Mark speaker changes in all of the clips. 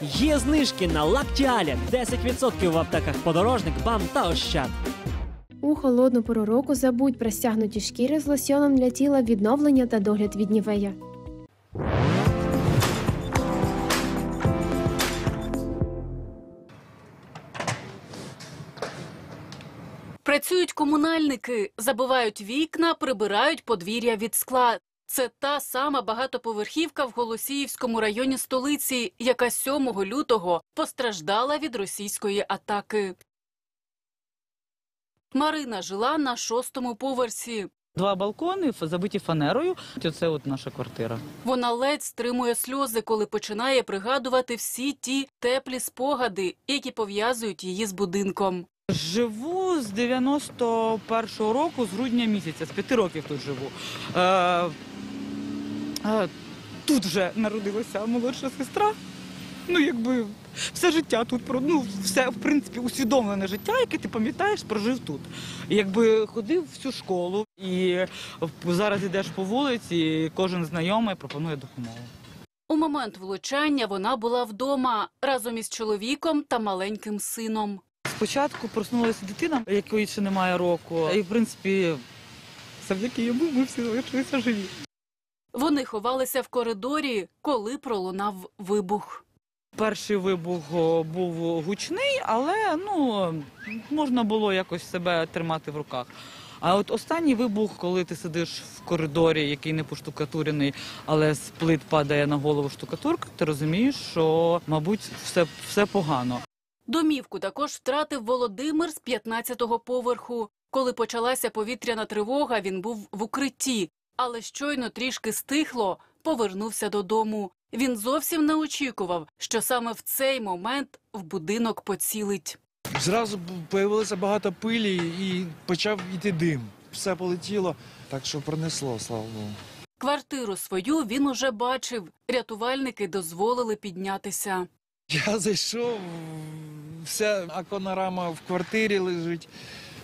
Speaker 1: Є знижки на лактіаля 10% в аптеках подорожник, бам та ощад.
Speaker 2: У холодну пору року забудь про стягнуті шкіри з лосьоном для тіла відновлення та догляд від нівея.
Speaker 3: Працюють комунальники, забивають вікна, прибирають подвір'я від скла. Це та сама багатоповерхівка в Голосіївському районі столиці, яка 7 лютого постраждала від російської атаки. Марина жила на шостому поверсі.
Speaker 4: Два балкони забиті фанерою. Це от наша квартира.
Speaker 3: Вона ледь стримує сльози, коли починає пригадувати всі ті теплі спогади, які пов'язують її з будинком.
Speaker 4: Живу з 91-го року, з грудня місяця, з п'яти років тут живу. Е, е, тут вже народилася молодша сестра. Ну, якби все життя тут ну, все, в принципі, усвідомлене життя, яке ти пам'ятаєш, прожив тут. Якби ходив в цю школу, і зараз йдеш по вулиці, і кожен знайомий пропонує допомогу.
Speaker 3: У момент влучання вона була вдома разом із чоловіком та маленьким сином.
Speaker 4: Спочатку проснулася дитина, якої ще немає року, і в принципі, завдяки йому ми всі залишилися живі.
Speaker 3: Вони ховалися в коридорі, коли пролунав вибух.
Speaker 4: Перший вибух був гучний, але ну можна було якось себе тримати в руках. А от останній вибух, коли ти сидиш в коридорі, який не поштукатурений, але з плит падає на голову штукатурка, ти розумієш, що мабуть все, все погано.
Speaker 3: Домівку також втратив Володимир з 15-го поверху. Коли почалася повітряна тривога, він був в укритті, але щойно трішки стихло, повернувся додому. Він зовсім не очікував, що саме в цей момент в будинок поцілить.
Speaker 5: Зразу з'явилося багато пилі і почав йти дим. Все полетіло, так що пронесло, слава Богу.
Speaker 3: Квартиру свою він уже бачив. Рятувальники дозволили піднятися.
Speaker 5: Я зайшов, вся аконорама в квартирі лежить.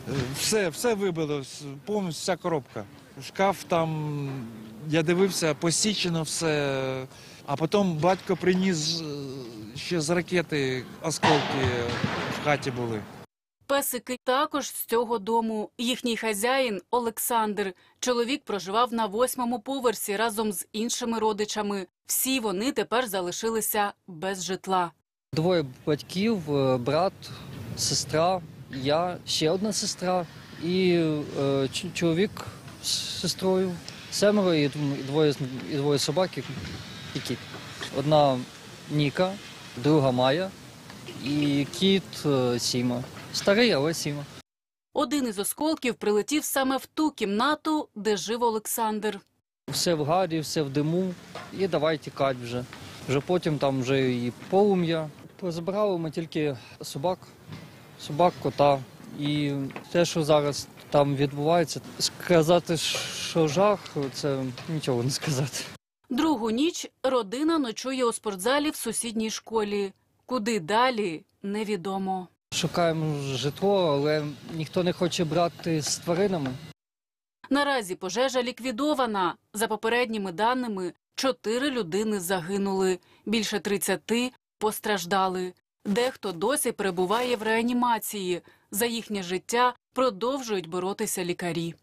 Speaker 5: Е, Все, все вибило, повністю вся коробка. Шкаф там, я дивився, посічено все. А потім батько приніс е, ще з ракети осколки в хаті були.
Speaker 3: Песики також з цього дому. Їхній хазяїн Олександр. Чоловік проживав на восьмому поверсі разом з іншими родичами. Всі вони тепер залишилися без житла.
Speaker 6: Двоє батьків, е, брат, сестра, я, ще одна сестра і е, чоловік з сестрою. Семеро і двоє, і двоє собак і, і кіт. Одна Ніка, друга Майя і кіт е, Сіма. Старий, але Сіма.
Speaker 3: Один із осколків прилетів саме в ту кімнату, де жив Олександр.
Speaker 6: Все в гарі, все в диму. І давай тікати вже. Вже потім там вже і полум'я. Позабрали ми тільки собак, собак, кота. І те, що зараз там відбувається, сказати, що жах, це нічого не сказати.
Speaker 3: Другу ніч родина ночує у спортзалі в сусідній школі. Куди далі невідомо.
Speaker 6: Шукаємо житло, але ніхто не хоче брати з тваринами.
Speaker 3: Наразі пожежа ліквідована. За попередніми даними, чотири людини загинули, більше 30 постраждали. Дехто досі перебуває в реанімації. За їхнє життя продовжують боротися лікарі.